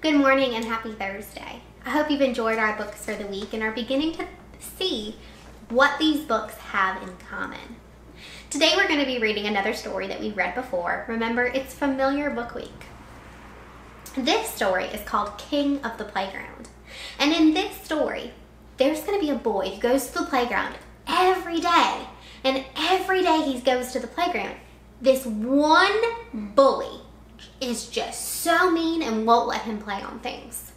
Good morning and happy Thursday. I hope you've enjoyed our books for the week and are beginning to see what these books have in common. Today we're going to be reading another story that we've read before. Remember, it's Familiar Book Week. This story is called King of the Playground. And in this story, there's going to be a boy who goes to the playground every day. And every day he goes to the playground, this one bully is just so mean and won't let him play on things.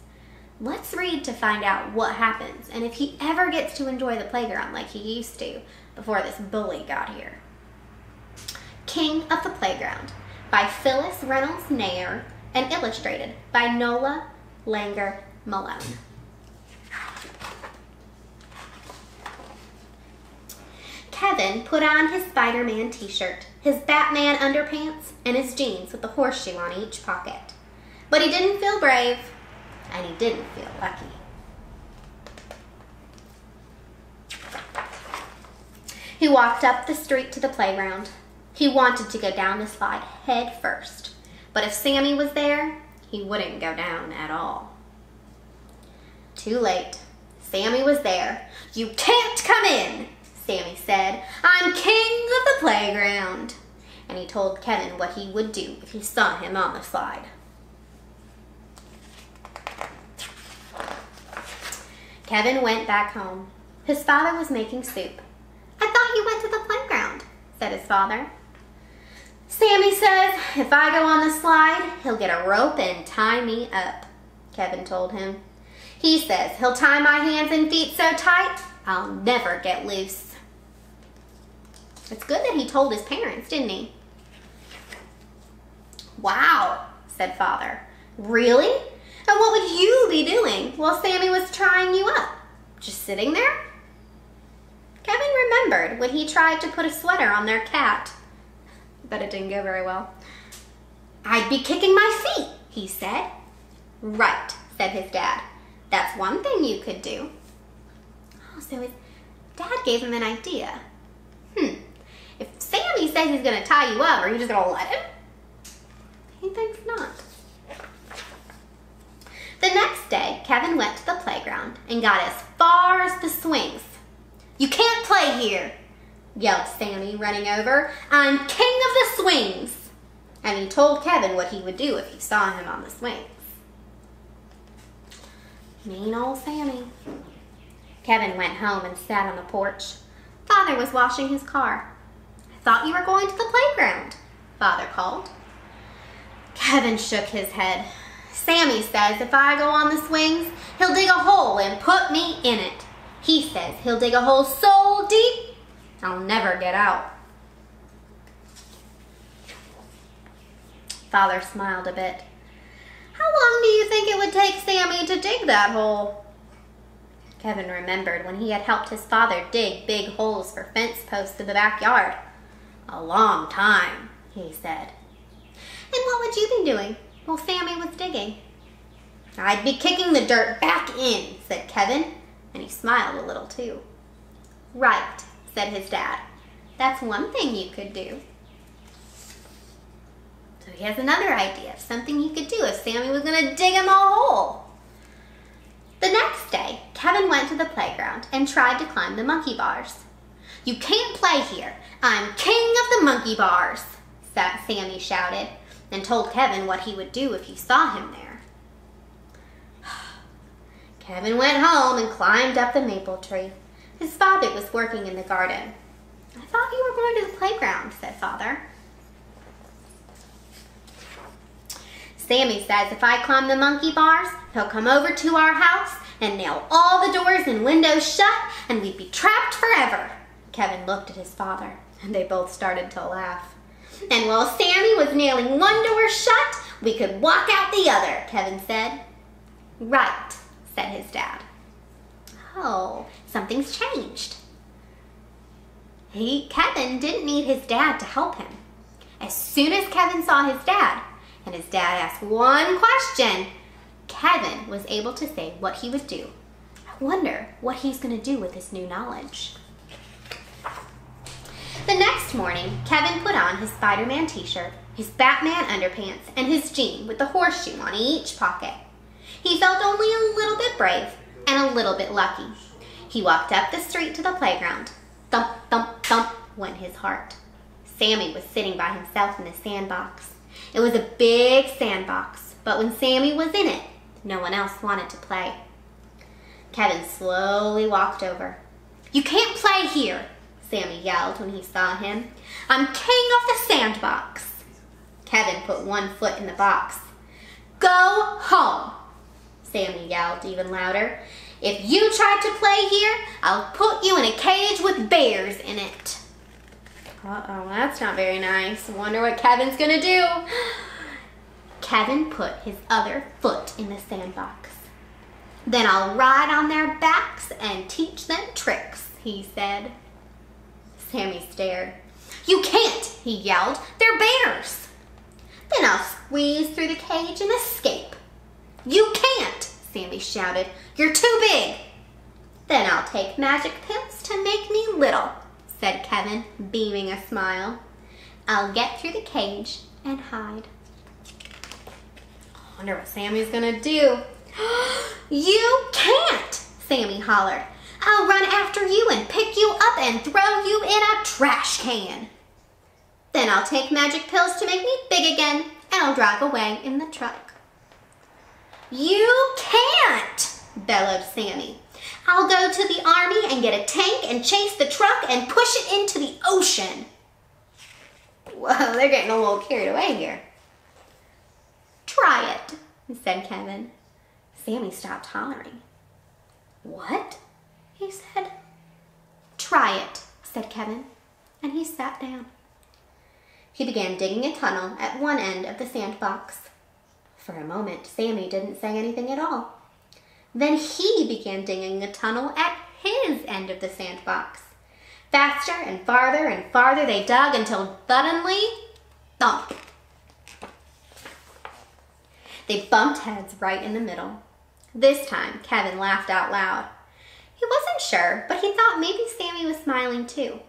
Let's read to find out what happens and if he ever gets to enjoy the playground like he used to before this bully got here. King of the Playground by Phyllis Reynolds Naylor and illustrated by Nola Langner Malone. Kevin put on his Spider-Man t-shirt, his Batman underpants, and his jeans with a horseshoe on each pocket. But he didn't feel brave, and he didn't feel lucky. He walked up the street to the playground. He wanted to go down the slide head first, but if Sammy was there, he wouldn't go down at all. Too late. Sammy was there. You can't come in, Sammy said. I'm king of the playground. And he told Kevin what he would do if he saw him on the slide. Kevin went back home. His father was making soup. I thought you went to the playground, said his father. Sammy says if I go on the slide, he'll get a rope and tie me up, Kevin told him. He says he'll tie my hands and feet so tight, I'll never get loose. It's good that he told his parents, didn't he? Wow, said father. Really? And what would you be doing while Sammy was trying you up? Just sitting there? Kevin remembered when he tried to put a sweater on their cat. But it didn't go very well. I'd be kicking my feet, he said. Right, said his dad. That's one thing you could do. Oh, so his dad gave him an idea. If Sammy says he's gonna tie you up, are you just gonna let him? He thinks not. The next day, Kevin went to the playground and got as far as the swings. You can't play here, yelled Sammy, running over. I'm king of the swings. And he told Kevin what he would do if he saw him on the swings. Mean old Sammy. Kevin went home and sat on the porch. Father was washing his car. Thought you were going to the playground, Father called. Kevin shook his head. Sammy says if I go on the swings, he'll dig a hole and put me in it. He says he'll dig a hole so deep, I'll never get out. Father smiled a bit. How long do you think it would take Sammy to dig that hole? Kevin remembered when he had helped his father dig big holes for fence posts in the backyard. A long time, he said. And what would you be doing while Sammy was digging? I'd be kicking the dirt back in, said Kevin, and he smiled a little too. Right, said his dad. That's one thing you could do. So he has another idea of something he could do if Sammy was going to dig him a hole. The next day, Kevin went to the playground and tried to climb the monkey bars. You can't play here. I'm king of the monkey bars, Sammy shouted, and told Kevin what he would do if he saw him there. Kevin went home and climbed up the maple tree. His father was working in the garden. I thought you were going to the playground, said father. Sammy says if I climb the monkey bars, he'll come over to our house and nail all the doors and windows shut and we'd be trapped forever. Kevin looked at his father, and they both started to laugh. And while Sammy was nailing one door shut, we could walk out the other, Kevin said. Right, said his dad. Oh, something's changed. He, Kevin didn't need his dad to help him. As soon as Kevin saw his dad, and his dad asked one question, Kevin was able to say what he would do. I wonder what he's going to do with his new knowledge. Next morning, Kevin put on his Spider-Man t-shirt, his Batman underpants, and his jean with the horseshoe on each pocket. He felt only a little bit brave and a little bit lucky. He walked up the street to the playground. Thump, thump, thump went his heart. Sammy was sitting by himself in the sandbox. It was a big sandbox, but when Sammy was in it, no one else wanted to play. Kevin slowly walked over. You can't play here, Sammy yelled when he saw him. I'm king of the sandbox. Kevin put one foot in the box. Go home, Sammy yelled even louder. If you try to play here, I'll put you in a cage with bears in it. Uh-oh, that's not very nice. Wonder what Kevin's gonna do. Kevin put his other foot in the sandbox. Then I'll ride on their backs and teach them tricks, he said. Sammy stared. You can't, he yelled. They're bears. Then I'll squeeze through the cage and escape. You can't, Sammy shouted. You're too big. Then I'll take magic pills to make me little, said Kevin, beaming a smile. I'll get through the cage and hide. I wonder what Sammy's gonna do. you can't, Sammy hollered. I'll run after you and pick you up and throw you in a trash can. Then I'll take magic pills to make me big again and I'll drive away in the truck. You can't, bellowed Sammy. I'll go to the army and get a tank and chase the truck and push it into the ocean. Whoa, they're getting a little carried away here. Try it, said Kevin. Sammy stopped hollering. What? he said. Try it, said Kevin, and he sat down. He began digging a tunnel at one end of the sandbox. For a moment, Sammy didn't say anything at all. Then he began digging a tunnel at his end of the sandbox. Faster and farther and farther they dug until suddenly, thump. They bumped heads right in the middle. This time, Kevin laughed out loud. He wasn't sure, but he thought maybe Sammy was smiling too.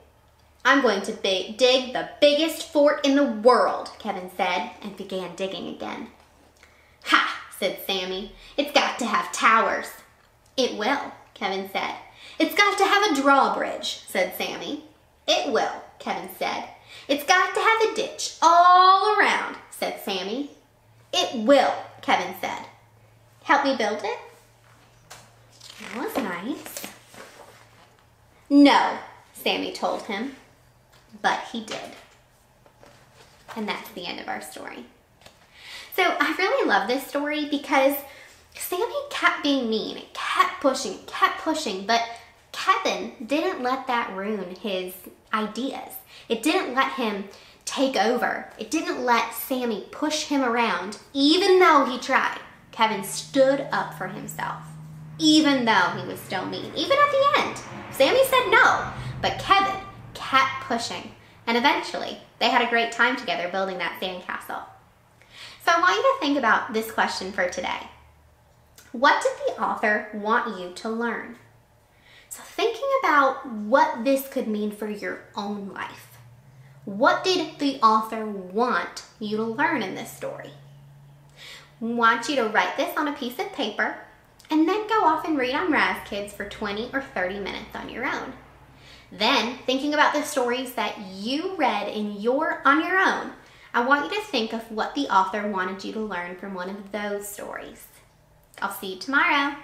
I'm going to dig the biggest fort in the world, Kevin said, and began digging again. Ha, said Sammy. It's got to have towers. It will, Kevin said. It's got to have a drawbridge, said Sammy. It will, Kevin said. It's got to have a ditch all around, said Sammy. It will, Kevin said. Help me build it? That was nice. No, Sammy told him. But he did. And that's the end of our story. So I really love this story because Sammy kept being mean, kept pushing, kept pushing, but Kevin didn't let that ruin his ideas. It didn't let him take over. It didn't let Sammy push him around, even though he tried. Kevin stood up for himself, even though he was still mean. Even at the end, Sammy said no, but Kevin kept pushing. And eventually, they had a great time together building that sandcastle. So I want you to think about this question for today. What did the author want you to learn? So thinking about what this could mean for your own life. What did the author want you to learn in this story? want you to write this on a piece of paper and then go off and read on Raz Kids for 20 or 30 minutes on your own. Then, thinking about the stories that you read in your on your own, I want you to think of what the author wanted you to learn from one of those stories. I'll see you tomorrow.